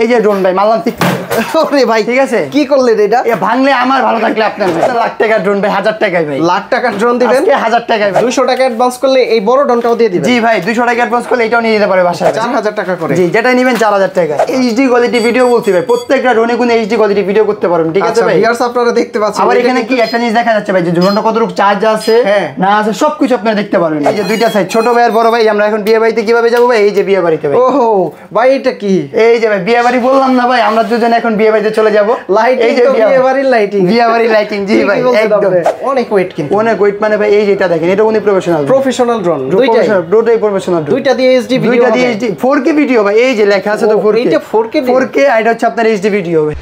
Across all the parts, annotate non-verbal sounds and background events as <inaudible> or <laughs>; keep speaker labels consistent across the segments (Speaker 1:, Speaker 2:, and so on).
Speaker 1: এই যে ড্রোন ভাই মারলাম ঠিক।
Speaker 2: ওরে ভাই
Speaker 1: ঠিক আছে?
Speaker 2: কি করলেন এটা?
Speaker 1: ভাঙলে আমার ভালো থাকলে আপনার লাখ টাকার ড্রোন ভাই হাজার টাকায় ভাই।
Speaker 2: লাখ টাকার ড্রোন দিবেন?
Speaker 1: হাজার টাকায় ভাই।
Speaker 2: দুইশো টাকা অ্যাডভান্স করলে এই বড় ড্রোনটাও দিয়ে দিবেন।
Speaker 1: জি ভাই দুইশো টাকা অ্যাডভান্স করলে এটাও নিয়ে যেতে পারে বাসায়
Speaker 2: চার হাজার টাকা করে।
Speaker 1: জি যেটা নেবেন চার হাজার টাকা। এইচডি কোয়ালিটি ভিডিও বলছি ভাই প্রত্যেকটা ড্রোনে কোনো এইচডি কোয়ালিটি ভিডিও করতে পারবেন ঠিক আছে
Speaker 2: আচ্ছা
Speaker 1: ভাই?
Speaker 2: ভিউয়ার্স আপনারা দেখতে পাচ্ছেন।
Speaker 1: আবার এখানে কি একটা জিনিস দেখা যাচ্ছে ভাই যে ড্রোনটা কতটুকু চার্জ আছে
Speaker 2: হ্যাঁ।
Speaker 1: না আছে সবকিছু আপনারা দেখতে পারবেন। এই যে দুইটা সাইড ছোট ভাই আর বড় ভাই আমরা এখন বিয়ে বাড়িতে কীভাবে যাব ভাই? এই যে বিয়ে বাড়িতে ভাই।
Speaker 2: ওহো ভাই এটা কি?
Speaker 1: এই যে ভাই বিয়ে বাড়ি বললাম না ভাই আমরা দুজন এখন বিয়ে বাড়িতে চলে যাব।
Speaker 2: লাইটিং
Speaker 1: এই যে বিয়ে
Speaker 2: বাড়ির লাইটিং
Speaker 1: বিয়ে বাড়ির লাইটিং জি ভাই একদম।
Speaker 2: অনেক ওয়েট কিন্তু।
Speaker 1: অনেক ওয়েট মানে ভাই এই যেটা দেখেন এটা উনি প্রফেশনাল
Speaker 2: প্রফেশনাল ড্রোন দুইটাই।
Speaker 1: দুটোই প্রফেশনাল
Speaker 2: দুইটা দিয়ে এইচডি ভিডিও
Speaker 1: দুইটা দিয়ে এইচডি 4K ভিডিও ভাই এই যে লেখা আছে তো
Speaker 2: ও,
Speaker 1: 4K
Speaker 2: এটা 4K
Speaker 1: 4K আর এটা হচ্ছে আপনার এইচডি ভিডিও ভাই।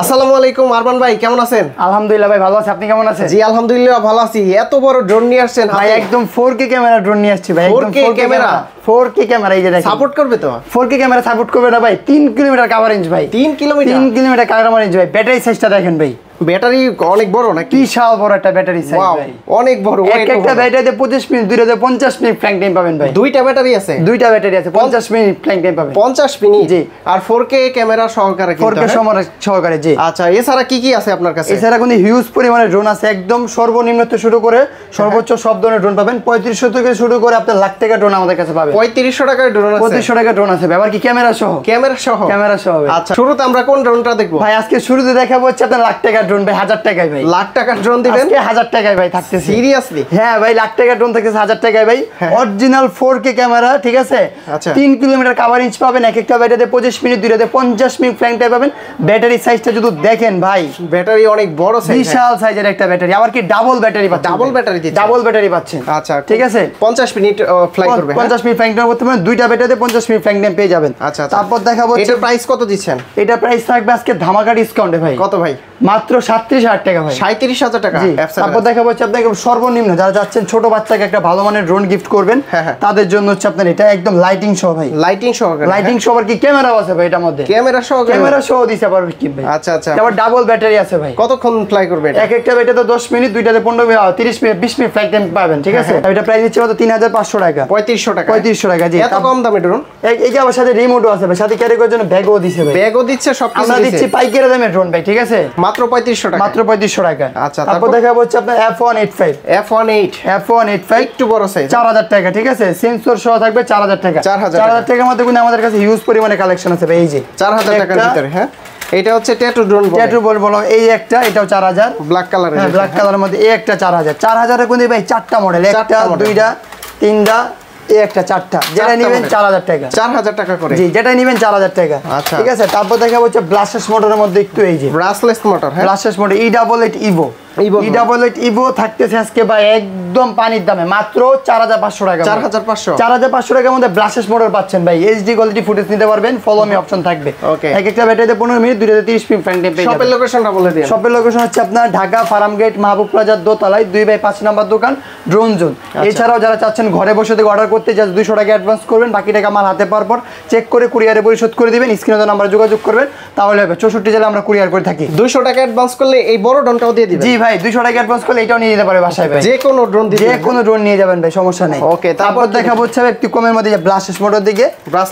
Speaker 2: আসসালামু আলাইকুম আরমান ভাই কেমন আছেন?
Speaker 1: আলহামদুলিল্লাহ ভাই ভালো আছে। আপনি কেমন আছেন?
Speaker 2: জি আলহামদুলিল্লাহ ভালো আছি। এত বড় ড্রোন নিয়ে আসছেন
Speaker 1: ভাই একদম 4K ক্যামেরা ড্রোন নিয়ে আসছি ভাই একদম
Speaker 2: 4K ক্যামেরা?
Speaker 1: 4K ক্যামেরা এই যে
Speaker 2: সাপোর্ট করবে তো?
Speaker 1: 4K ক্যামেরা সাপোর্ট করবে না ভাই। 3 কিলোমিটার কাভারেজ ভাই।
Speaker 2: 3 কিলোমিটার?
Speaker 1: 3 কিলোমিটার কাভারেজ ভাই। ব্যাটারি সাইজটা দেখেন ভাই।
Speaker 2: ব্যাটারি অনেক বড় নাকি?
Speaker 1: বিশাল বড় একটা ব্যাটারি সাইজ ভাই।
Speaker 2: অনেক বড়
Speaker 1: এক একটা ব্যাটারিতে 25 মিনিট দুইটাতে 50 মিনিট ফ্ল্যাং টাইম পাবেন ভাই।
Speaker 2: দুইটা ব্যাটারি আছে?
Speaker 1: দুইটা ব্যাটারি আছে 50 মিনিট ফ্ল্যাং টাইম পাবেন।
Speaker 2: 50 মিনিট?
Speaker 1: জি।
Speaker 2: আর 4K ক্যামেরা সহকারে কিন্তু
Speaker 1: 4K
Speaker 2: হ্যাঁ?
Speaker 1: সহকারে জি।
Speaker 2: আচ্ছা এছাড়া কি কি আছে আপনার কাছে?
Speaker 1: এছাড়া কিন্তু হিউজ পরিমাণে ড্রোন আছে। একদম সর্বনিম্ন থেকে শুরু করে সর্বোচ্চ সব ধরনের ড্রোন পাবেন। পঁয়ত্রিশশো থেকে শুরু করে আপনার লাখ টাকা ড্রোন আমাদের কাছে পাবেন।
Speaker 2: 3500 টাকার ড্রোন আছে।
Speaker 1: পঁয়ত্রিশশো টাকা ড্রোন আছে। আবার কি ক্যামেরা সহ?
Speaker 2: ক্যামেরা সহ।
Speaker 1: ক্যামেরা সহ।
Speaker 2: আচ্ছা শুরুতে আমরা কোন ড্রোনটা দেখব?
Speaker 1: ভাই আজকে শুরুতে দেখাবো হচ্ছে আপনার লাখ টাকার ড্রোন ভাই হাজার টাকায় ভাই।
Speaker 2: লাখ টাকার ড্রোন দিবেন?
Speaker 1: আজকে টাকায় ভাই থাকতেছে।
Speaker 2: সিরিয়াসলি
Speaker 1: হ্যাঁ ভাই লাখ টাকার ড্রোন থাকতেছে হাজার টাকায় ভাই।
Speaker 2: হ্যাঁ।
Speaker 1: অরিজিনাল ফোর কে ক্যামেরা ঠিক আছে?
Speaker 2: আচ্ছা।
Speaker 1: তিন কিলোমিটার কাভার ইঞ্চ পাবেন এক একটা ব্যাটারিতে পঁচিশ মিনিট দুইটাতে পঞ্চাশ মিনিট ফ্ল্যাং টাইম পাবেন। ব্যাটারি সাইজটা যদি দেখেন ভাই।
Speaker 2: ব্যাটারি অনেক বড় সাইজ
Speaker 1: বিশাল সাইজের একটা ব্যাটারি আবার কি ডাবল ব্যাটারি পাচ্ছেন
Speaker 2: battery দিচ্ছে?
Speaker 1: ডাবল ব্যাটারি পাচ্ছেন।
Speaker 2: আচ্ছা
Speaker 1: ঠিক আছে?
Speaker 2: 50 মিনিট ফ্লাই করবে হ্যাঁ?
Speaker 1: পঞ্চাশ মিনিট ফ্ল্যাঙ্ক নেওয়া দুইটা বেটাতে পঞ্চাশ মিনিট ফ্ল্যাঙ্ক পেয়ে যাবেন।
Speaker 2: আচ্ছা, আচ্ছা।
Speaker 1: তারপর দেখাবো
Speaker 2: এটা প্রাইস কত দিচ্ছেন?
Speaker 1: এটা প্রাইস থাকবে আজকে ধামাকা ডিসকাউন্টে ভাই।
Speaker 2: কত ভাই?
Speaker 1: মাত্র সাত্রিশ হাজার টাকা ভাই।
Speaker 2: সাঁত্রিশ হাজার টাকা?
Speaker 1: তারপর দেখাবো হচ্ছে আপনাকে সর্বনিম্ন যারা যাচ্ছেন ছোট বাচ্চাকে একটা ভালো মানের ড্রোন গিফট করবেন
Speaker 2: হ্যাঁ, হ্যাঁ।
Speaker 1: তাদের জন্য হচ্ছে আপনার এটা একদম লাইটিং সহ ভাই।
Speaker 2: লাইটিং হ্যাঁ।
Speaker 1: সহ লাইটিং সহ কি ক্যামেরাও আছে ভাই এটার মধ্যে।
Speaker 2: ক্যামেরা সহ
Speaker 1: ক্যামেরা সহ দিছে আবার কি ভাই।
Speaker 2: আচ্ছা আচ্ছা।
Speaker 1: আবার ডাবল ব্যাটারি আছে ভাই।
Speaker 2: কতক্ষণ ফ্লাই করবে
Speaker 1: এক একটা ব্যাটারিতে দশ মিনিট দুইটাতে 15 minute 30 minute 20 minute flight time পাবেন ঠিক আছে? এটা প্রাইস
Speaker 2: দিচ্ছে মাত্র 3500 টাকা।
Speaker 1: 3500 টাকা। 35 হিউজ পরিমাণে কালেকশন আছে এই যে।
Speaker 2: চার হাজার টাকার এটা হচ্ছে ট্যাটু
Speaker 1: বল। এই একটা এটাও 4000
Speaker 2: ব্ল্যাক
Speaker 1: কালার ব্ল্যাক কালারের মধ্যে এই একটা 4000 4000 এর কোন ভাই চারটা মডেল একটা দুইটা তিনটা এই একটা চারটা। যেটা নেবেন চার হাজার টাকা।
Speaker 2: চার হাজার টাকা করে।
Speaker 1: জি যেটা নেবেন চার হাজার টাকা।
Speaker 2: আচ্ছা।
Speaker 1: ঠিক আছে তারপর দেখা হচ্ছে ব্লাস্টাস মোটরের মধ্যে একটু এই যে।
Speaker 2: ব্রাসলেস মোটর হ্যাঁ।
Speaker 1: Motor E double eight Evo E double eight Evo থাকতেছে আজকে ভাই একদম পানির দামে মাত্র চার হাজার পাঁচশো টাকা
Speaker 2: চার হাজার পাঁচশো?
Speaker 1: চার হাজার পাঁচশো টাকার মধ্যে ব্লাস্টেস মোটর পাচ্ছেন ভাই। এইচডি কোয়ালিটি ফুটেজ নিতে পারবেন ফলো মি অপশন থাকবে এক একটা ব্যাটারিতে পনেরো মিনিট দুইটাতে তিরিশ মিনিট ফ্রেন্ড পেয়ে
Speaker 2: শপের লোকেশনটা বলে দিন
Speaker 1: শপের লোকেশন হচ্ছে আপনার ঢাকা ফার্ম গেট মাহবুব প্লাজার দোতলায় দুই বাই পাঁচ নাম্বার দোকান ড্রোন জোন
Speaker 2: আচ্ছা।
Speaker 1: এছাড়াও যারা চাচ্ছেন ঘরে বসে থেকে অর্ডার করতে জাস্ট দুইশো টাকা অ্যাডভান্স করবেন বাকি টাকা মাল হাতে পাওয়ার পর চেক করে কুরিয়ারে পরিশোধ করে দিবেন স্ক্রিনে নাম্বার যোগাযোগ করবেন তাহলে হবে। চৌষট্টি জেলা আমরা কুরিয়ার করে থাকি।
Speaker 2: দুইশো টাকা অ্যাডভান্স করলে এই বড় ড্রোনটাও দিয়ে দিবেন।
Speaker 1: জি ভাই দুইশো টাকা অ্যাডভান্স করলে এটাও নিয়ে যেতে পারে বাসায় ভাই।
Speaker 2: যে কোনো ড্রোন
Speaker 1: যে কোনো ড্রোন নিয়ে যাবেন ভাই সমস্যা নেই।
Speaker 2: Okay, তারপর
Speaker 1: তারপর হচ্ছে একটু কমের মধ্যে যে ব্লাস্টেস মোটর দিকে।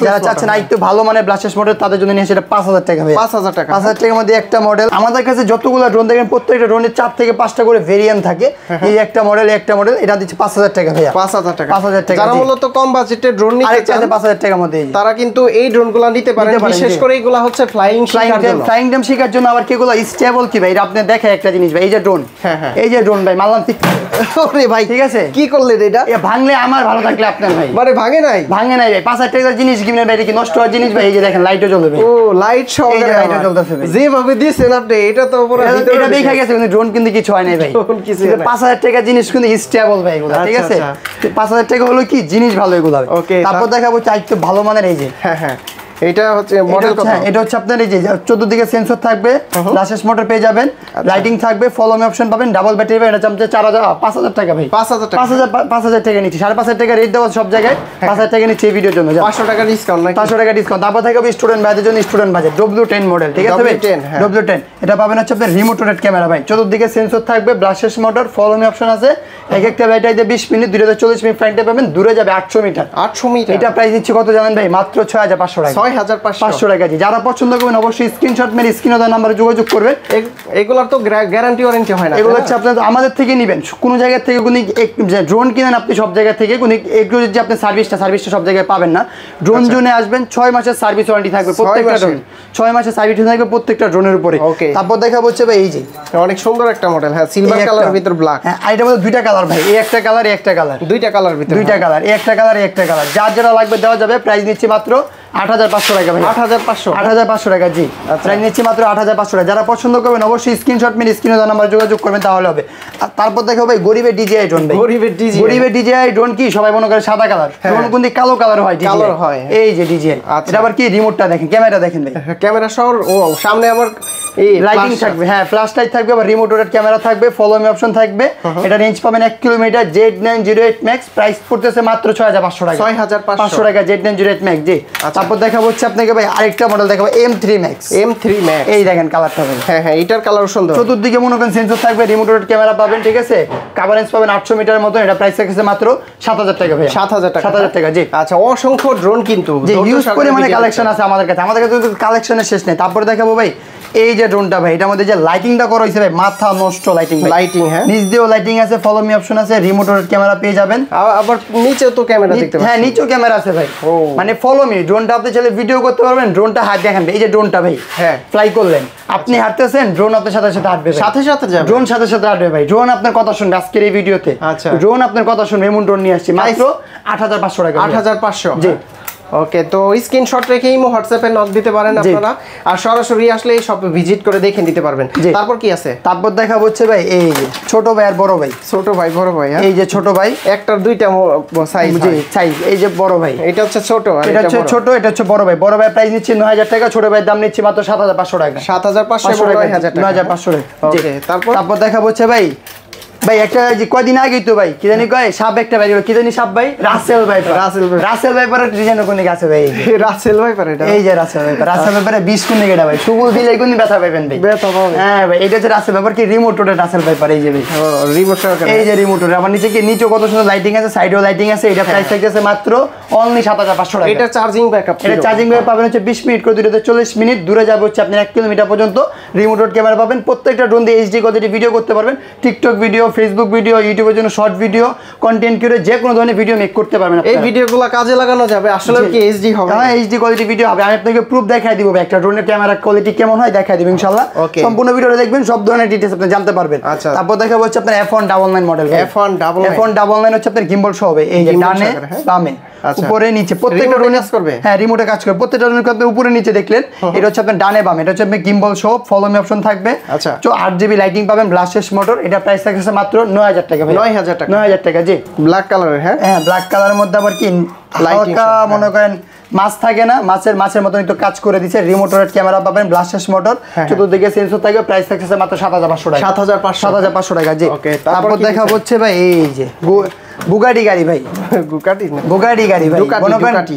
Speaker 1: যারা চাচ্ছেন
Speaker 2: হ্যাঁ।
Speaker 1: একটু ভালো মানে ব্লাস্টেস মোটর তাদের জন্য নিয়ে সেটা পাঁচ হাজার টাকা ভাই
Speaker 2: 5,000 টাকা।
Speaker 1: পাঁচ হাজার টাকার মধ্যে একটা মডেল আমাদের কাছে যতগুলো ড্রোন দেখেন প্রত্যেকটা ড্রোনের চার থেকে পাঁচটা করে ভেরিয়েন্ট থাকে।
Speaker 2: হ্যাঁ,
Speaker 1: এই একটা মডেল একটা মডেল এটা দিচ্ছে পাঁচ হাজার টাকা ভাইয়া।
Speaker 2: পাঁচ হাজার টাকা।
Speaker 1: 5,000 টাকা,
Speaker 2: যারা মূলত কম বাজেটে ড্রোন নিতে চান
Speaker 1: পাঁচ হাজার টাকার মধ্যে
Speaker 2: তারা কিন্তু এই ড্রোনগুলো নিতে পারেন।
Speaker 1: নিতে পারেন,
Speaker 2: বিশেষ করে এইগুলা হচ্ছে ফ্লাইং
Speaker 1: ফ্লাইং ফ্লাইং ড্যাম শেখার জন্য আবার কেগুলো স্টেবল কি ভাই? এটা আপনি দেখে একটা জিনিস ভাই এই যে ড্রোন
Speaker 2: হ্যাঁ, হ্যাঁ।
Speaker 1: এই যে ড্রোন ভাই মারলাম ঠিক
Speaker 2: ওরে ভাই
Speaker 1: ঠিক আছে?
Speaker 2: কি করলেন এটা?
Speaker 1: ভাঙলে আমার ভালো থাকলে আপনার ভাই।
Speaker 2: মানে ভাঙে নাই?
Speaker 1: ভাঙে নাই ভাই পাঁচ হাজার টাকার জিনিস কিনে ভাই কি নষ্ট হওয়ার জিনিস ভাই এই যে দেখেন লাইটও জ্বলবে
Speaker 2: ও লাইট সহ
Speaker 1: এই যে light ও জ্বলতেছে
Speaker 2: যেভাবে দিয়েছেন আপনি এটা তো পুরো
Speaker 1: এটা- দেখা গেছে কিন্তু ড্রোন কিন্তু কিছু হয় নাই ভাই।
Speaker 2: কিছু
Speaker 1: পাঁচ হাজার টাকার জিনিস কিন্তু স্টেবল ভাই এগুলো ঠিক
Speaker 2: আচ্ছা,
Speaker 1: আছে?
Speaker 2: আচ্ছা।
Speaker 1: পাঁচ হাজার টাকা হলো কি? জিনিস ভালো এগুলো তারপর দেখাবো চাই একটু ভালো মানের এই যে।
Speaker 2: হ্যাঁ হ্যাঁ। এটা হচ্ছে মডেল কত
Speaker 1: হ্যাঁ, এটা হচ্ছে আপনার এই যে চতুর্দিকে সেন্সর থাকবে গ্লাসেস মোটর পেয়ে যাবেন
Speaker 2: আচ্ছা।
Speaker 1: লাইটিং থাকবে ফলোমি অপশন পাবেন ডাবল ব্যাটারি পাবেন এটা হচ্ছে চার হাজার পাঁচ হাজার টাকা ভাই।
Speaker 2: 5000 টাকা।
Speaker 1: পাঁচ হাজার পাঁচ হাজার টাকা নিচ্ছি। সাড়ে পাঁচ হাজার টাকা রেট দেওয়া সব জায়গায়। পাঁচ হাজার টাকা নিচ্ছি এই ভিডিওর জন্য
Speaker 2: পাঁচশো টাকা ডিসকাউন্ট নাকি?
Speaker 1: পাঁচশো টাকা ডিসকাউন্ট তারপর থাকবে স্টুডেন্ট ভাইদের জন্য student budget W ten model ঠিক আছে ভাই?
Speaker 2: W10 হ্যাঁ।
Speaker 1: এটা পাবেন হচ্ছে আপনার রিমোট রোটেট ক্যামেরা ভাই। চতুর্দিকে সেন্সর থাকবে ব্লাসেস মোটর ফলোমি অপশন আছে। এক একটা ব্যাটারিতে বিশ মিনিট দুই হাজার চল্লিশ মিনিট ফ্লাইটে পাবেন দূরে যাবে আটশো মিটার।
Speaker 2: আটশো মিটার।
Speaker 1: এটা প্রাইস দিচ্ছি কত জানেন ভাই? মাত্র ছয় হাজার পাঁচশো টাকা।
Speaker 2: ছয় হাজার পাঁচশো।
Speaker 1: পাঁচশো টাকা জি যারা পছন্দ করবেন অবশ্যই স্ক্রিনশট মেরে স্ক্রিনে দেওয়া নাম্বারে যোগাযোগ করবেন।
Speaker 2: এগুলার তো গ্যারান্টি ওয়ারেন্টি হয় না
Speaker 1: এগুলো হচ্ছে আপনার আমাদের থেকে নেবেন। কোনো জায়গা থেকে কোনো ড্রোন কিনেন আপনি সব জায়গা থেকে কোনো এগুলো যে আপনি সার্ভিসটা সার্ভিসটা সব জায়গায় পাবেন না। ড্রোন জোনে আসবেন ছয় মাসের সার্ভিস ওয়ারেন্টি থাকবে
Speaker 2: আচ্ছা।
Speaker 1: প্রত্যেকটা ড্রোন ছয় মাসের সার্ভিস থাকবে প্রত্যেকটা ড্রোনের উপরে।
Speaker 2: Okay.
Speaker 1: তারপর দেখা হচ্ছে ভাই এই যে।
Speaker 2: অনেক সুন্দর একটা মডেল হ্যাঁ সিলভার কালারের ভিতর ব্ল্যাক
Speaker 1: হ্যাঁ আর এটার মধ্যে দুইটা কালার ভাই এই একটা কালার এই একটা কালার
Speaker 2: দুইটা কালার ভিতর
Speaker 1: দুইটা কালার এই একটা কালার এই একটা কালার যার যেটা লাগবে দেওয়া যাবে প্রাইস নিচ্ছি মাত্র আট হাজার পাঁচশো টাকা ভাই
Speaker 2: আট হাজার পাঁচশো?
Speaker 1: আট হাজার পাঁচশো টাকা জি।
Speaker 2: আচ্ছা।
Speaker 1: নিচ্ছি মাত্র আট হাজার পাঁচশো টাকা। যারা পছন্দ করবেন অবশ্যই স্ক্রিনশট মেন স্ক্রিনে দেওয়া নাম্বার যোগাযোগ করবেন তাহলে হবে। আর তারপর দেখো ভাই গরিবের ডিজিআই ড্রোন ভাই।
Speaker 2: গরিবের DJI
Speaker 1: গরিবের ডিজিআই ড্রোন কি? সবাই মনে করে সাদা কালার। ড্রোন কিন্তু কালো কালার হয় DJI
Speaker 2: কালো হয়।
Speaker 1: এই যে ডিজিআই
Speaker 2: আচ্ছা।
Speaker 1: এটা আবার কি? রিমোটটা দেখেন ক্যামেরা দেখেন ভাই।
Speaker 2: ক্যামেরা সহ ও সামনে আবার এই
Speaker 1: লাইটিং থাকবে হ্যাঁ ফ্ল্যাশ লাইট থাকবে আবার রিমোট রোটেট ক্যামেরা থাকবে ফলো মি অপশন থাকবে এটা রেঞ্জ পাবেন এক kilometre Z nine zero eight max price পড়তেছে মাত্র ছয় হাজার পাঁচশো টাকা।
Speaker 2: 6500
Speaker 1: পাঁচশো। টাকা Z nine zero eight max G.
Speaker 2: আচ্ছা।
Speaker 1: তারপর দেখা হচ্ছে আপনাকে ভাই আরেকটা মডেল দেখাবো M three max
Speaker 2: M three max
Speaker 1: এই দেখেন কালারটা
Speaker 2: হ্যাঁ হ্যাঁ এটার কালার সুন্দর।
Speaker 1: চতুর্দিকে মনে করেন সেন্সর থাকবে রিমোট রোটেট ক্যামেরা পাবেন ঠিক আছে? কাভারেন্স পাবেন আটশো মিটারের মতন এটা প্রাইস থাকছে মাত্র সাত হাজার টাকা ভাই
Speaker 2: সাত হাজার টাকা।
Speaker 1: সাত হাজার টাকা জি।
Speaker 2: আচ্ছা অসংখ্য ড্রোন কিন্তু।
Speaker 1: ইউজ করে মানে কালেকশন আছে। আমাদের কাছে। আমাদের কাছে কালেকশনের শেষ নেই। তারপরে দেখাবো ভাই এই যে ড্রোনটা ভাই এটার মধ্যে যে লাইটিংটা করা হয়েছে ভাই মাথা নষ্ট লাইটিং
Speaker 2: Lighting, হ্যাঁ।
Speaker 1: নিচ দিয়েও লাইটিং আছে ফলো মি অপশন আছে রিমোট ক্যামেরা পেয়ে যাবেন।
Speaker 2: আবার নিচেও তো ক্যামেরা দেখতে
Speaker 1: হ্যাঁ নিচেও ক্যামেরা আছে ভাই। মানে ফলো মি ড্রোনটা আপনি চাইলে ভিডিও করতে পারবেন ড্রোনটা হাত দেখেন এই যে ড্রোনটা ভাই।
Speaker 2: হ্যাঁ।
Speaker 1: ফ্লাই করলেন। আপনি হাঁটতেছেন ড্রোন আপনার সাথে সাথে হাঁটবে
Speaker 2: সাথে সাথে যাবে।
Speaker 1: ড্রোন সাথে সাথে হাঁটবে ভাই। ড্রোন আপনার কথা শুনবে আজকের এই ভিডিওতে
Speaker 2: আচ্ছা।
Speaker 1: ড্রোন আপনার কথা শুনবে এমন ড্রোন নিয়ে আসছি। মাত্র আট হাজার পাঁচশো টাকা।
Speaker 2: আট হাজার পাঁচশো।
Speaker 1: জি।
Speaker 2: ওকে তো স্ক্রিনশট রেখে ইমো হোয়াটসঅ্যাপে নক দিতে পারেন আপনারা। আর সরাসরি আসলে সব ভিজিট করে দেখে নিতে পারবেন। তারপর কি আছে?
Speaker 1: তারপর দেখা হচ্ছে ভাই এই যে ছোট ভাই আর বড় ভাই।
Speaker 2: ছোট ভাই বড় ভাই হ্যাঁ?
Speaker 1: এই যে ছোট ভাই।
Speaker 2: একটার দুইটা সাইজ
Speaker 1: জি সাইজ এই যে বড় ভাই।
Speaker 2: এটা হচ্ছে ছোট আর
Speaker 1: এটা হচ্ছে ছোট এটা হচ্ছে বড় ভাই। বড় ভাই প্রাইস নিচ্ছে নয় হাজার টাকা ছোট ভাইয়ের দাম নিচ্ছে মাত্র সাত হাজার পাঁচশো টাকা।
Speaker 2: সাত হাজার পাঁচশো
Speaker 1: পাঁচশো টাকা।
Speaker 2: নয় হাজার
Speaker 1: নয়
Speaker 2: টাকা
Speaker 1: হাজার পাঁচশো টাকা।
Speaker 2: ওকে তারপর?
Speaker 1: তারপর দেখা হচ্ছে ভাই ভাই একটা যে কয়দিন আগেই তো ভাই কি জানি কয় সাপ একটা ভাই কি জানি সাপ ভাই? রাসেল ভাই
Speaker 2: রাসেল ভাই।
Speaker 1: রাসেল ভাইপারের ডিজাইন কোন দিকে আছে ভাই এই <laughs>
Speaker 2: রাসেল ভাই পারে এটা?
Speaker 1: এই যে রাসেল ভাইপার রাসেল ভাইপারে বিশ কোন দিকে এটা ভাই? সুগুল দিলে কোন ব্যথা পাবেন ভাই?
Speaker 2: ব্যথা পাবে।
Speaker 1: হ্যাঁ ভাই এটা হচ্ছে রাসেল ভাইপার কি রিমোট রোডের রাসেল ভাইপার এই যে ভাই।
Speaker 2: রিমোট
Speaker 1: এই যে রিমোট ওটা আবার নিচে কি নিচে কত সুন্দর লাইটিং আছে সাইডেও লাইটিং আছে এটা প্রাইস থাকতেছে মাত্র অনলি সাত হাজার পাঁচশো টাকা।
Speaker 2: এটা চার্জিং ব্যাকআপ
Speaker 1: এটা চার্জিং ভাবে পাবেন হচ্ছে বিশ মিনিট করে দুটোতে চল্লিশ মিনিট। দূরে যাবে হচ্ছে আপনি এক কিলোমিটার পর্যন্ত। রিমোট ক্যামেরা পাবেন। প্রত্যেকটা ড্রোন দিয়ে এইচডি কোয়ালিটি ভিডিও করতে পারবেন। টিকটক ভিডিও ফেসবুক ভিডিও ইউটিউবের জন্য শর্ট ভিডিও কন্টেন্ট করে যে কোনো ধরনের ভিডিও মেক করতে পারবেন
Speaker 2: এই ভিডিওগুলো কাজে লাগানো যাবে আসলে কি এইচডি হবে
Speaker 1: হ্যাঁ এইচডি কোয়ালিটি ভিডিও হবে আমি আপনাকে প্রুফ দেখাই দিব একটা ড্রোনের ক্যামেরা কোয়ালিটি কেমন হয় দেখাই দিব
Speaker 2: ইনশাআল্লাহ.
Speaker 1: সম্পূর্ণ ভিডিওটা দেখবেন সব ধরনের ডিটেইলস আপনি জানতে পারবেন
Speaker 2: আচ্ছা।
Speaker 1: তারপর দেখাবো হচ্ছে আপনার F one double nine model
Speaker 2: F1 double nine।
Speaker 1: F one double nine হচ্ছে আপনার গিম্বল সহ হবে এই যে ডানে
Speaker 2: হ্যাঁ?
Speaker 1: বামে। উপরে নিচে প্রত্যেকটা রুমে
Speaker 2: কাজ করবে?
Speaker 1: হ্যাঁ রিমোটে কাজ করবে। প্রত্যেকটা ড্রোনের আপনি উপরে নিচে দেখলেন। এটা হচ্ছে আপনার ডানে বামে এটা হচ্ছে আপনি গিম্বল সহ ফলো মি অপশন থাকবে।
Speaker 2: আচ্ছা।
Speaker 1: তো আট জিবি লাইটিং পাবেন ব্লাস্টেস মোটর এটা প্রাইস থাকছে মাত্র নয় হাজার টাকা নয়
Speaker 2: হাজার টাকা।
Speaker 1: নয় হাজার টাকা জি।
Speaker 2: ব্ল্যাক কালারের হ্যাঁ?
Speaker 1: হ্যাঁ ব্ল্যাক কালারের মধ্যে আবার কি?
Speaker 2: লাইটিং হ্যাঁ।
Speaker 1: মনে করেন মাছ থাকে না মাছের মাছের মতন একটু কাজ করে দিছে। রিমোট ক্যামেরা পাবেন ব্লাস্টেস মোটর
Speaker 2: হ্যাঁ।
Speaker 1: চতুর্দিকে সেন্সর থাকবে প্রাইস থাকছে মাত্র সাত হাজার পাঁচশো টাকা।
Speaker 2: 7,500
Speaker 1: সাত হাজার পাঁচশো টাকা জি।
Speaker 2: তারপর
Speaker 1: দেখা হচ্ছে ভাই এই যে বুগাটি গাড়ি ভাই। <laughs>
Speaker 2: না?
Speaker 1: গাড়ি ভাই।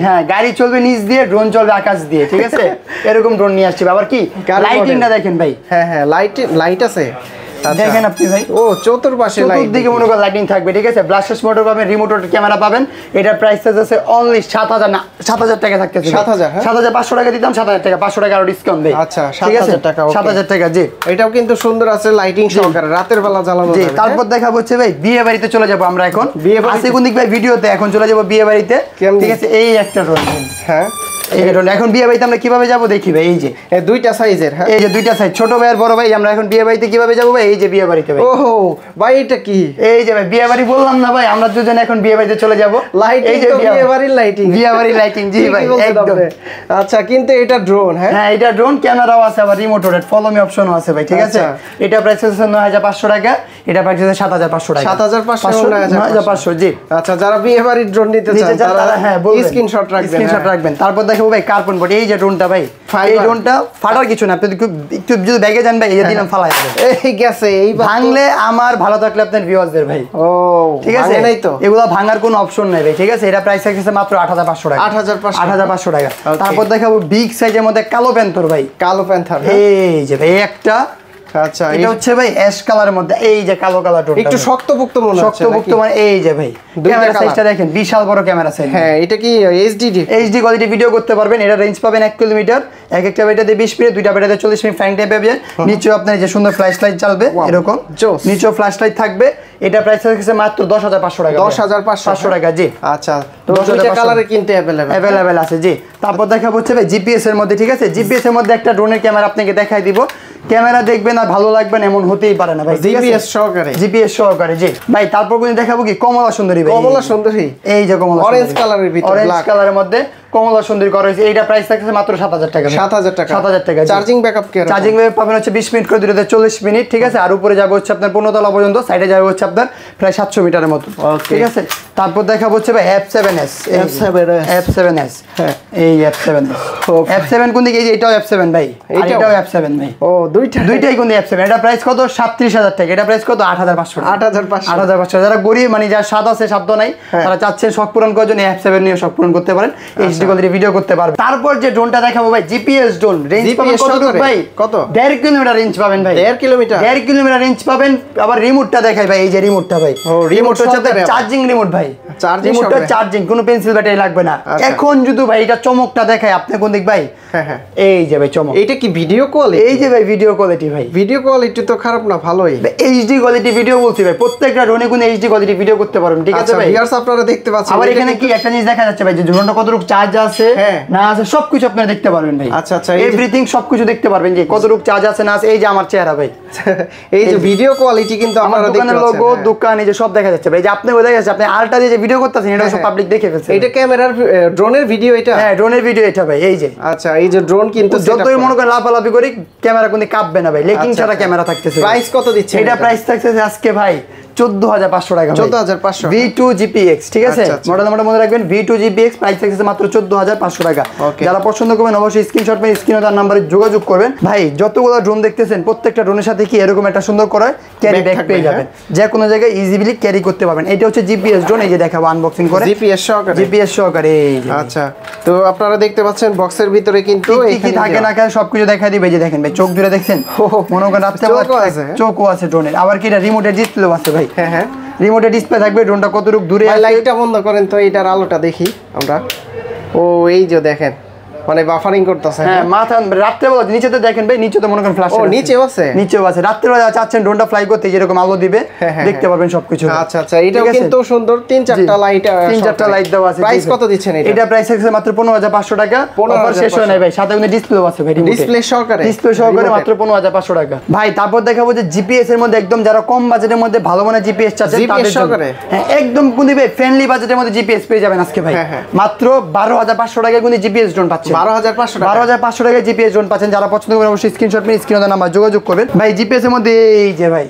Speaker 1: হ্যাঁ গাড়ি চলবে নিচ দিয়ে ড্রোন চলবে আকাশ দিয়ে ঠিক আছে? <laughs> এরকম ড্রোন নিয়ে আসছি আবার কি? লাইটিংটা দেখেন ভাই।
Speaker 2: হ্যাঁ হ্যাঁ লাইট লাইট আছে।
Speaker 1: দেখেন আপনি ভাই।
Speaker 2: ও চতুর্পাশে
Speaker 1: চতুর্দিকে মনে করেন লাইটিং থাকবে ঠিক আছে? ব্লাস্টার্স মোটর পাবেন রিমোট ক্যামেরা পাবেন। এটার প্রাইস আছে অনলি সাত হাজার না সাত হাজার টাকা থাকতেছে।
Speaker 2: 7,000 হ্যাঁ?
Speaker 1: সাত হাজার পাঁচশো টাকা দিতাম সাত হাজার টাকা পাঁচশো টাকা আরও ডিসকাউন্ট দেয়
Speaker 2: আচ্ছা,
Speaker 1: ঠিক আছে?
Speaker 2: 7,000 টাকা।
Speaker 1: সাত হাজার টাকা জি।
Speaker 2: এটাও কিন্তু সুন্দর আছে লাইটিং সহকারে রাতের বেলা জ্বালানো
Speaker 1: জি তারপর দেখা হচ্ছে ভাই বিয়ে বাড়িতে চলে যাব আমরা এখন।
Speaker 2: বিয়ে বাড়িতে?
Speaker 1: কোন দিক ভাই ভিডিওতে এখন চলে যাব বিয়ে বাড়িতে। ঠিক আছে? এই একটা রয়েছে
Speaker 2: হ্যাঁ।
Speaker 1: এখন বিয়ে বাড়িতে আমরা কীভাবে যাব দেখি ভাই এই যে।
Speaker 2: দুইটা সাইজের হ্যাঁ?
Speaker 1: এই যে দুইটা সাইজ ছোট ভাই আর বড় ভাই আমরা এখন বিয়ে বাড়িতে কীভাবে যাব ভাই? এই যে বিয়ে বাড়িতে ভাই।
Speaker 2: ওহো ভাই এটা কি?
Speaker 1: এই যে ভাই বিয়ে বাড়ি বললাম না ভাই আমরা দুজন এখন বিয়ে বাড়িতে চলে যাব।
Speaker 2: লাইটিং
Speaker 1: এই যে
Speaker 2: বিয়ে বাড়ির লাইটিং
Speaker 1: বিয়ে বাড়ির লাইটিং জি ভাই একদম।
Speaker 2: আচ্ছা কিন্তু এটা ড্রোন হ্যাঁ?
Speaker 1: হ্যাঁ এটা ড্রোন ক্যামেরাও আছে আবার রিমোট রোটেট ফলো মি অপশনও আছে ভাই ঠিক আছে?
Speaker 2: আচ্ছা।
Speaker 1: এটা প্রাইস হচ্ছে নয় হাজার পাঁচশো টাকা এটা প্রাইস হচ্ছে সাত হাজার পাঁচশো টাকা।
Speaker 2: 7,500
Speaker 1: নয় হাজার পাঁচশো। জি।
Speaker 2: আচ্ছা যারা বিয়ে বাড়ির ড্রোন নিতে চান তারা
Speaker 1: হ্যাঁ
Speaker 2: স্ক্রিনশট রাখবেন
Speaker 1: স্ক্রিনশট
Speaker 2: হ্যাঁ।
Speaker 1: রাখবেন। তারপর দেখাবো ভাই কার্বন বডি এই যে ড্রোনটা ভাই এই ড্রোনটা ফাটার কিছু না। আপনি একটু যদি ব্যাগে যান ভাই এই দিলাম ফালাই।
Speaker 2: এই গেছে এই
Speaker 1: ভাঙলে আমার ভালো থাকলে আপনার ভিউয়ারদের ভাই।
Speaker 2: ও
Speaker 1: ঠিক আছে?
Speaker 2: এটাই তো?
Speaker 1: এগুলো ভাঙার কোনো অপশন নাই ভাই ঠিক আছে? এটা প্রাইস থাকছে মাত্র আট হাজার পাঁচশো টাকা।
Speaker 2: 8,500
Speaker 1: আট হাজার পাঁচশো টাকা। তারপর দেখাবো বিগ সাইজের মধ্যে কালো প্যান্থর ভাই।
Speaker 2: কালো প্যান্থার
Speaker 1: এই যে ভাই একটা
Speaker 2: আচ্ছা
Speaker 1: এটা হচ্ছে ভাই অ্যাশ কালারের মধ্যে এই যে কালো কালার টোনটা
Speaker 2: একটু শক্তপোক্ত মনে হচ্ছে
Speaker 1: শক্তপোক্ত মানে এই যে ভাই। ক্যামেরা সাইজটা দেখেন বিশাল বড় ক্যামেরা সাইজ
Speaker 2: হ্যাঁ এটা কি এইচডিডি
Speaker 1: এইচডি কোয়ালিটি ভিডিও করতে পারবেন এটা রেঞ্জ পাবেন এক কিলোমিটার। এক একটা বেটাতে বিশ মিনিট দুইটা বেটাতে চল্লিশ মিনিট ফ্যাং টাইপ পাবেন। নিচেও আপনার যে সুন্দর ফ্ল্যাশ লাইট চালবে
Speaker 2: Wow,
Speaker 1: এরকম। নিচেও ফ্ল্যাশ লাইট থাকবে। এটা প্রাইস থাকছে মাত্র দশ হাজার পাঁচশো টাকা
Speaker 2: দশ হাজার পাঁচশো।
Speaker 1: পাঁচশো টাকা জি।
Speaker 2: আচ্ছা তো দুইটা কালারে কিনতে অ্যাভেলেবেল
Speaker 1: অ্যাভেলেবেল আছে জি। তারপর দেখা হচ্ছে ভাই জিপিএস এর মধ্যে ঠিক আছে? জিপিএস এর মধ্যে একটা ড্রোনের ক্যামেরা আপনাকে দেখাই দিব। ক্যামেরা দেখবেন আর ভালো লাগবে না এমন হতেই পারে না ভাই
Speaker 2: জিপিএস সহকারে।
Speaker 1: জিপিএস সহকারে জি। ভাই তারপর কিন্তু দেখাবো কি? কমলা সুন্দরী ভাই।
Speaker 2: কমলা সুন্দরী।
Speaker 1: এই যে কমলা
Speaker 2: Orange colour এর ভিতরে,
Speaker 1: অরেঞ্জ কালারের মধ্যে কমলা সুন্দরী করা হয়েছে। এইটা প্রাইস থাকছে মাত্র সাত হাজার টাকা
Speaker 2: সাত হাজার টাকা।
Speaker 1: সাত হাজার টাকা
Speaker 2: চার্জিং ব্যাকআপ কি
Speaker 1: চার্জিং পাবেন হচ্ছে বিশ মিনিট করে চল্লিশ মিনিট ঠিক আছে? আর উপরে যাবে হচ্ছে আপনার পনেরো তলা পর্যন্ত সাইডে যাবে হচ্ছে আপনার প্রায় সাতশো মিটারের মতো ঠিক আছে? তারপর দেখাবো হচ্ছে ভাই seven S
Speaker 2: F7S
Speaker 1: F seven S
Speaker 2: হ্যাঁ।
Speaker 1: এই F seven S
Speaker 2: Okay.
Speaker 1: F seven কোন দিকে? এই যে এটাও এফ সেভেন ভাই। আর
Speaker 2: এইটাও?
Speaker 1: এটাও এফ সেভেন ভাই।
Speaker 2: ও দুইটা।
Speaker 1: দুইটাই কিন্তু এফ সেভেন এটা প্রাইস কত? সাতত্রিশ হাজার টাকা। এটা প্রাইস কত? আট হাজার পাঁচশো
Speaker 2: আট হাজার পাঁচশো।
Speaker 1: আট হাজার পাঁচশো। যারা গরিব মানে যার স্বাদ আছে সাধ্য নাই
Speaker 2: হ্যাঁ।
Speaker 1: তারা চাচ্ছেন শখ পূরণ করার জন্য অ্যাপ সেভেন নিয়ে শখ পূরণ করতে পারেন। এইচডি কোয়ালিটি ভিডিও করতে পারবেন। তারপর যে ড্রোনটা দেখাবো ভাই জিপিএস ড্রোন রেঞ্জ পাবেন
Speaker 2: GPS
Speaker 1: কত
Speaker 2: সহকারে?
Speaker 1: ভাই?
Speaker 2: কত?
Speaker 1: দেড় কিলোমিটার রেঞ্জ পাবেন ভাই।
Speaker 2: দেড় কিলোমিটার?
Speaker 1: দেড় কিলোমিটার রেঞ্জ পাবেন। আবার রিমোটটা দেখাই ভাই এই যে রিমোটটা ভাই। রিমোট হচ্ছে। চার্জিং রিমোট ভাই। রিমোটটা
Speaker 2: সহকারে?
Speaker 1: চার্জিং কোনো পেন্সিল ব্যাটারি লাগবে না।
Speaker 2: আচ্ছা।
Speaker 1: এখন যদি ভাই এটা চমকটা দেখায় আপনি কোন দিক ভাই?
Speaker 2: হ্যাঁ হ্যাঁ।
Speaker 1: এই যে ভাই চমক।
Speaker 2: এটা কি ভিডিও কোয়ালিটি
Speaker 1: এই যে ভাই ভিডিও কোয়ালিটি ভাই।
Speaker 2: ভিডিও কোয়ালিটি তো খারাপ না ভালোই।
Speaker 1: এইচডি কোয়ালিটি ভিডিও বলছি ভাই প্রত্যেকটা ড্রোনে কোনো এইচডি কোয়ালিটি ভিডিও করতে পারবেন ঠিক আছে
Speaker 2: আচ্ছা
Speaker 1: ভাই?
Speaker 2: ভিউয়ার্স আপনারা দেখতে পাচ্ছেন।
Speaker 1: আবার এখানে কি একটা জিনিস দেখা যাচ্ছে ভাই যে ড্রোনটা কতটুকু চার্জ আছে
Speaker 2: হ্যাঁ।
Speaker 1: না আছে সবকিছু আপনারা দেখতে পারবেন ভাই।
Speaker 2: আচ্ছা, আচ্ছা,
Speaker 1: এভরিথিং সবকিছু দেখতে পারবেন যে কতটুকু চার্জ আছে না আছে এই যে আমার চেহারা ভাই। <laughs>
Speaker 2: এই যে ভিডিও কোয়ালিটি কিন্তু আপনারা দেখতে পাচ্ছেন
Speaker 1: লোগো। দোকান এই যে সব দেখা যাচ্ছে ভাই। যে আপনি বোঝা যাচ্ছে আপনি আলটা দিয়ে যে ভিডিও করতেছেন এটা সব। পাবলিক দেখে ফেলছে
Speaker 2: এটা ক্যামেরার ড্রোনের ভিডিও এটা?
Speaker 1: হ্যাঁ ড্রোনের ভিডিও এটা ভাই এই যে।
Speaker 2: আচ্ছা এই যে ড্রোন কিন্তু
Speaker 1: যতই মনে করে লাফালাফি করি ক্যামেরা কিন্তু কাঁপবে না ভাই লেকিং
Speaker 2: আচ্ছা,
Speaker 1: ছাড়া
Speaker 2: আচ্ছা।
Speaker 1: ক্যামেরা থাকতেছে
Speaker 2: প্রাইস কত দিচ্ছে
Speaker 1: এটা
Speaker 2: এটা?
Speaker 1: প্রাইস থাকতেছে আজকে ভাই চোদ্দ হাজার পাঁচশো টাকা
Speaker 2: 14,500
Speaker 1: ভি টু জিপিএক্স ঠিক আছে?
Speaker 2: আচ্ছা, আচ্ছা।
Speaker 1: মডেল নাম্বার মনে রাখবেন ভি টু জিপিএক্স প্রাইস থাকছে মাত্র চোদ্দ হাজার পাঁচশো টাকা। যারা পছন্দ করবেন অবশ্যই স্ক্রিনশট মেরে স্ক্রিনে তার নাম্বারে যোগাযোগ করবেন। ভাই যতগুলো ড্রোন দেখতেছেন প্রত্যেকটা ড্রোনের সাথে কি এরকম একটা সুন্দর করে ক্যারি ব্যাগ পেয়ে যাবেন?
Speaker 2: হ্যাঁ।
Speaker 1: যে কোনো জায়গায় ইজিলি ক্যারি করতে পারবেন। এটা হচ্ছে জিপিএস ড্রোন এই যে দেখাবো আনবক্সিং করে।
Speaker 2: জিপিএস সহকারে?
Speaker 1: জিপিএস সহকারে এই
Speaker 2: আচ্ছা। তো আপনারা দেখতে পাচ্ছেন বক্সের ভিতরে কিন্তু
Speaker 1: কি কি
Speaker 2: এখানে
Speaker 1: থাকে না থাকে সবকিছু দিবে যে দেখেন ভাই চোখ দূরে দেখছেন?
Speaker 2: ও,
Speaker 1: মনে করেন রাত্রে
Speaker 2: চোখও আছে?
Speaker 1: চোখও আছে ড্রোনের আবার কি এটা রিমোটের ডিসপ্লেও আছে ভাই?
Speaker 2: হ্যাঁ হ্যাঁ।
Speaker 1: রিমোটে ডিসপ্লে থাকবে ড্রোনটা কতটুকু দূরে
Speaker 2: লাইটটা বন্ধ করেন তো এইটার আলোটা দেখি আমরা। ও এই যে দেখেন। মানে বাফারিং করতেছে
Speaker 1: হ্যাঁ মাথা রাত্রে বেলা নিচেতে দেখেন ভাই নিচে তো মনে করেন ফ্ল্যাশ
Speaker 2: ও, নিচেও আছে?
Speaker 1: নিচেও আছে। রাত্রে বেলা চাচ্ছেন ড্রোনটা ফ্লাই করতে যেরকম আলো দিবে
Speaker 2: হ্যাঁ, হ্যাঁ,
Speaker 1: দেখতে পারবেন সবকিছু।
Speaker 2: আচ্ছা আচ্ছা এটাও কিন্তু সুন্দর তিন চারটা লাইট
Speaker 1: তিন চারটা লাইট দেওয়া আছে
Speaker 2: প্রাইস কত দিচ্ছেন এটা?
Speaker 1: এটা প্রাইস আছে মাত্র পনেরো হাজার পাঁচশো টাকা। অফার শেষ হয় নাই ভাই সাথে কিন্তু ডিসপ্লেও আছে ভাই
Speaker 2: ডিসপ্লে সহকারে?
Speaker 1: ডিসপ্লে সহকারে মাত্র পনেরো হাজার পাঁচশো টাকা। ভাই তারপর দেখাবো যে জিপিএস এর মধ্যে একদম যারা কম বাজেটের মধ্যে ভালো মানের জিপিএস চাচ্ছে
Speaker 2: GPS
Speaker 1: তাদের জন্য।
Speaker 2: সহকারে?
Speaker 1: হ্যাঁ একদম কিন্তু ভাই ফ্রেন্ডলি বাজেটের মধ্যে জিপিএস পেয়ে যাবেন আজকে ভাই।
Speaker 2: হ্যাঁ, হ্যাঁ।
Speaker 1: মাত্র বারো হাজার পাঁচশো টাকায় কিন্তু জিপিএস ড্রোন পাচ্ছেন।
Speaker 2: বারো হাজার পাঁচশো টাকা।
Speaker 1: বারো হাজার পাঁচশো টাকায় জিপিএস ড্রোন পাচ্ছেন। যারা পছন্দ করেন অবশ্যই স্ক্রিনশট নিয়ে স্ক্রিনে নাম্বার যোগাযোগ করবেন। ভাই জিপিএস এর মধ্যে এই যে ভাই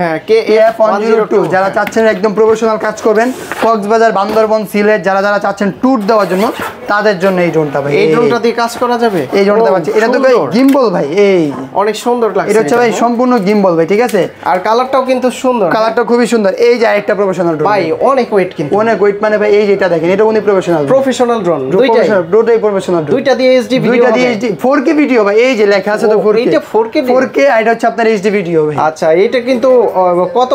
Speaker 2: হ্যাঁ K
Speaker 1: K F one zero two যারা চাচ্ছেন একদম প্রফেশনাল কাজ করবেন কক্সবাজার বান্দরবন সিলেট যারা যারা চাচ্ছেন ট্যুর দেওয়ার জন্য তাদের জন্য এই ড্রোনটা ভাই।
Speaker 2: এই ড্রোনটা দিয়ে কাজ করা যাবে?
Speaker 1: এই ড্রোনটা পাচ্ছি। এটা তো ভাই গিম্বল ভাই এই।
Speaker 2: অনেক সুন্দর লাগছে
Speaker 1: এটা হচ্ছে ভাই
Speaker 2: হ্যাঁ?
Speaker 1: সম্পূর্ণ গিম্বল ভাই ঠিক আছে?
Speaker 2: আর কালারটাও কিন্তু সুন্দর
Speaker 1: কালারটা খুবই সুন্দর। এই যে আরেকটা প্রফেশনাল ড্রোন
Speaker 2: ভাই অনেক ওয়েট কিন্তু।
Speaker 1: অনেক ওয়েট মানে ভাই এই যেটা দেখেন এটা উনি প্রফেশনাল
Speaker 2: প্রফেশনাল ড্রোন দুইটাই।
Speaker 1: দুইটাই প্রফেশনাল
Speaker 2: দুইটা দিয়ে এইচডি ভিডিও
Speaker 1: দুইটা দিয়ে এইচডি 4K ভিডিও ভাই এই যে লেখা আছে তো 4K
Speaker 2: এইটা 4K দিয়ে?
Speaker 1: 4K আর এটা হচ্ছে আপনার এইচডি ভিডিও ভাই।
Speaker 2: আচ্ছা এটা কিন্তু কত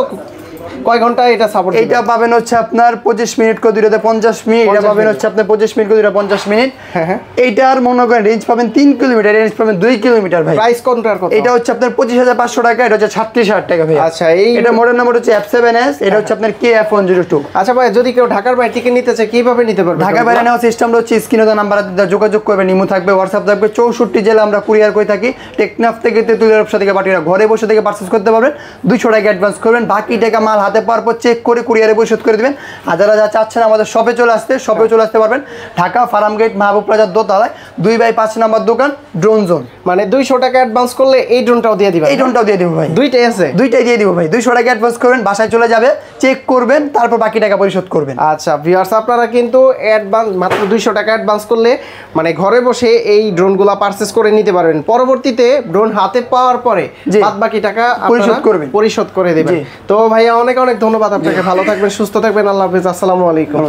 Speaker 2: কয় ঘণ্টা এটা সাপোর্ট
Speaker 1: এইটা পাবেন হচ্ছে আপনার পঁচিশ মিনিট করে দুইটাতে পঞ্চাশ মিনিট এটা পাবেন হচ্ছে আপনার পঁচিশ মিনিট করে দুইটা পঞ্চাশ মিনিট।
Speaker 2: হ্যাঁ, হ্যাঁ।
Speaker 1: এইটার মনে করেন রেঞ্জ পাবেন তিন কিলোমিটার রেঞ্জ পাবেন দুই কিলোমিটার ভাই।
Speaker 2: প্রাইস কোনটার কত
Speaker 1: এটা হচ্ছে আপনার পঁচিশ হাজার পাঁচশো টাকা এটা হচ্ছে ছাত্রিশ হাজার টাকা ভাই
Speaker 2: আচ্ছা, এই-
Speaker 1: এটা মডেল নাম্বার হচ্ছে এফ সেভেন এস এটা হচ্ছে আপনার K F one zero two
Speaker 2: আচ্ছা ভাই যদি কেউ ঢাকার বাইরে থেকে নিতে চায় কীভাবে নিতে পারবে?
Speaker 1: ঢাকা বাইরে নেওয়ার সিস্টেমটা হচ্ছে স্ক্রিনে দেওয়া নাম্বার যোগাযোগ করবেন ইমো থাকবে হোয়াটসঅ্যাপ থাকবে চৌষট্টি জেলা আমরা কুরিয়ার করে থাকি। টেকনাফ থেকে তেঁতুলিয়া ব্যবসা থেকে পাটিরা ঘরে বসে থেকে পার্চেস করতে পারবেন। দুশো টাকা অ্যাডভান্স করবেন বাকি টাকা মাল হাতে পাওয়ার পর চেক করে কুরিয়ারে পরিশোধ করে দিবেন। আর যারা যা চাচ্ছেন আমাদের শপে চলে আসতে শপে চলে আসতে পারবেন। ঢাকা ফার্ম গেট মাহবুব প্লাজার দোতলায় দুই বাই পাঁচ নাম্বার দোকান ড্রোন জোন
Speaker 2: মানে দুইশো টাকা অ্যাডভান্স করলে এই ড্রোনটাও দিয়ে দিবেন।
Speaker 1: এই ড্রোনটাও দিয়ে দেবো ভাই।
Speaker 2: দুইটাই আছে?
Speaker 1: দুইটাই দিয়ে দিব ভাই। দুইশো টাকা অ্যাডভান্স করবেন বাসায় চলে যাবে চেক করবেন তারপর বাকি টাকা পরিশোধ করবেন।
Speaker 2: আচ্ছা ভিউয়ার্স আপনারা কিন্তু অ্যাডভান্স মাত্র দুইশো টাকা অ্যাডভান্স করলে মানে ঘরে বসে এই ড্রোনগুলো পারচেস করে নিতে পারবেন। পরবর্তীতে ড্রোন হাতে পাওয়ার পরে। বাদ বাকি টাকা
Speaker 1: পরিশোধ করবেন।
Speaker 2: পরিশোধ করে দেবেন। তো ভাইয়া অনেক অনেক ধন্যবাদ আপনাকে। ভালো থাকবেন সুস্থ থাকবেন আল্লাহ হাফিজ। আসসালামু আলাইকুম।